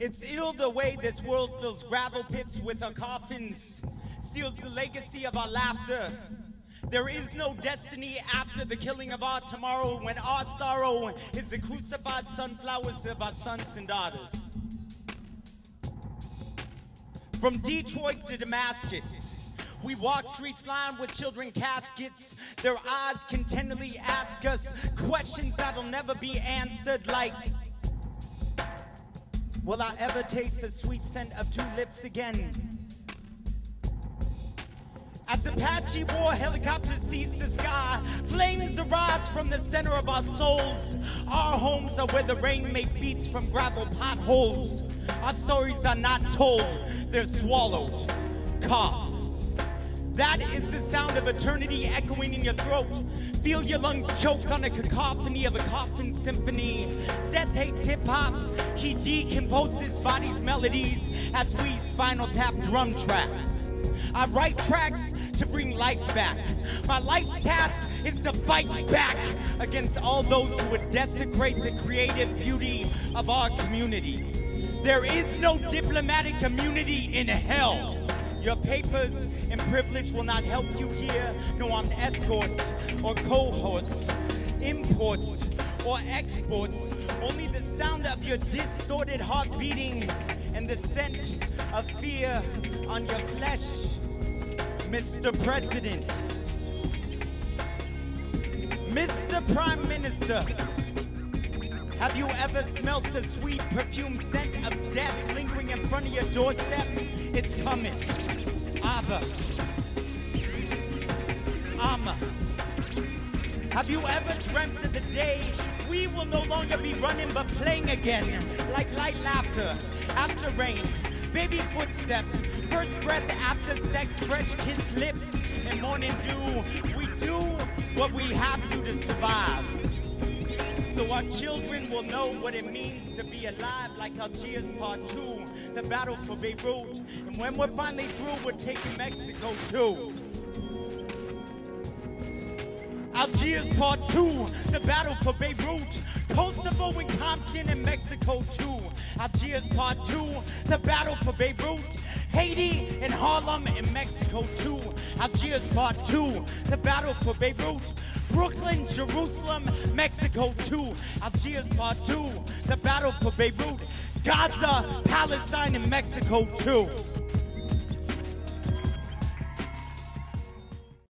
It's ill the way this world fills gravel pits with our coffins, steals the legacy of our laughter. There is no destiny after the killing of our tomorrow when our sorrow is the crucified sunflowers of our sons and daughters. From Detroit to Damascus, we walk streets lined with children caskets. Their eyes continually ask us questions that'll never be answered, like Will I ever taste the sweet scent of tulips again? As Apache war helicopter sees the sky, flames arise from the center of our souls. Our homes are where the rain make beats from gravel potholes. Our stories are not told, they're swallowed. Cough. That is the sound of eternity echoing in your throat. Feel your lungs choke on a cacophony of a coffin symphony. Death hates hip hop. He decomposes body's melodies as we spinal tap drum tracks. I write tracks to bring life back. My life's task is to fight back against all those who would desecrate the creative beauty of our community. There is no diplomatic immunity in hell. Your papers and privilege will not help you here, no on escorts or cohorts, imports or exports. Only the sound of your distorted heart beating and the scent of fear on your flesh, Mr. President. Mr. Prime Minister, have you ever smelt the sweet perfume scent of death lingering in front of your doorsteps? It's coming. Abba. Amma. Have you ever dreamt of the day we will no longer be running but playing again? Like light laughter after rain, baby footsteps, first breath after sex, fresh kiss lips, and morning dew. We do what we have to to survive. So our children will know what it means to be alive like Algiers Part 2, the battle for Beirut. And when we're finally through, we're taking Mexico too. Algiers Part 2, the battle for Beirut. Kosovo and Compton and Mexico too. Algiers Part 2, the battle for Beirut. Haiti and Harlem and Mexico too. Algiers Part 2, the battle for Beirut. Brooklyn, Jerusalem, Mexico too. Algiers Part 2, the battle for Beirut. Gaza, Palestine, and Mexico too.